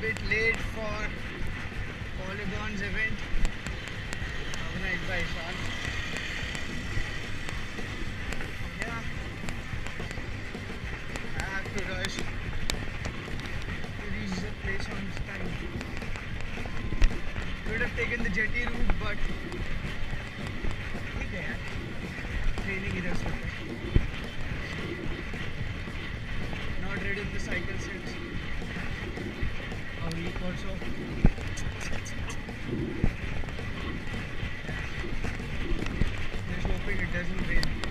bit late for Polygon's event organized by Sean. Yeah, I have to rush to reach the place on time. Could have taken the jetty route, but ठीक है यार training इधर से होता है not ready with the cycle since so. Just hoping it doesn't rain.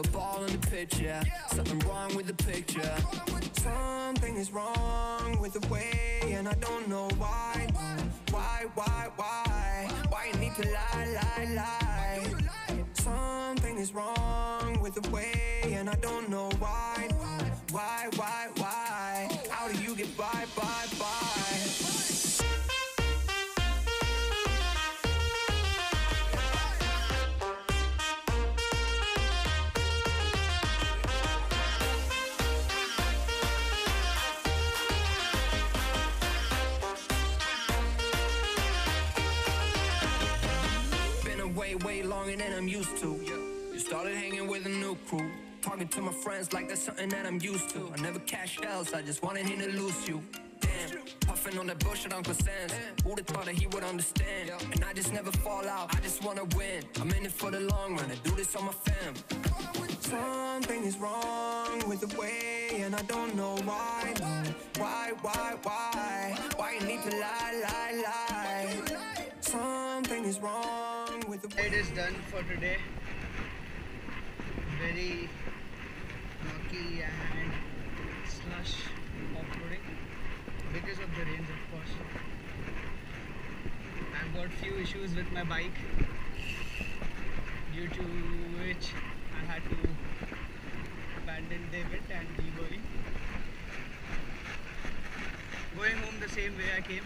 Still ball on the yeah. Something wrong with the picture. Something is wrong with the way, and I don't know why. Why, why, why? Why you need to lie, lie, lie? Something is wrong with the way, and I don't know why. Why, why, why? Longer than I'm used to. You started hanging with a new crew. Talking to my friends like that's something that I'm used to. I never cashed else, I just wanted him to lose you. Damn, puffing on that bullshit Uncle Sam's. Who'd have thought that he would understand? And I just never fall out, I just wanna win. I'm in it for the long run, I do this on my fam. Something is wrong with the way, and I don't know why. Why, why, why? Why you need to lie, lie, lie? It is done for today. Very rocky and slush off-roading because of the rains, of course. I've got few issues with my bike, due to which I had to abandon David and early. Going home the same way I came.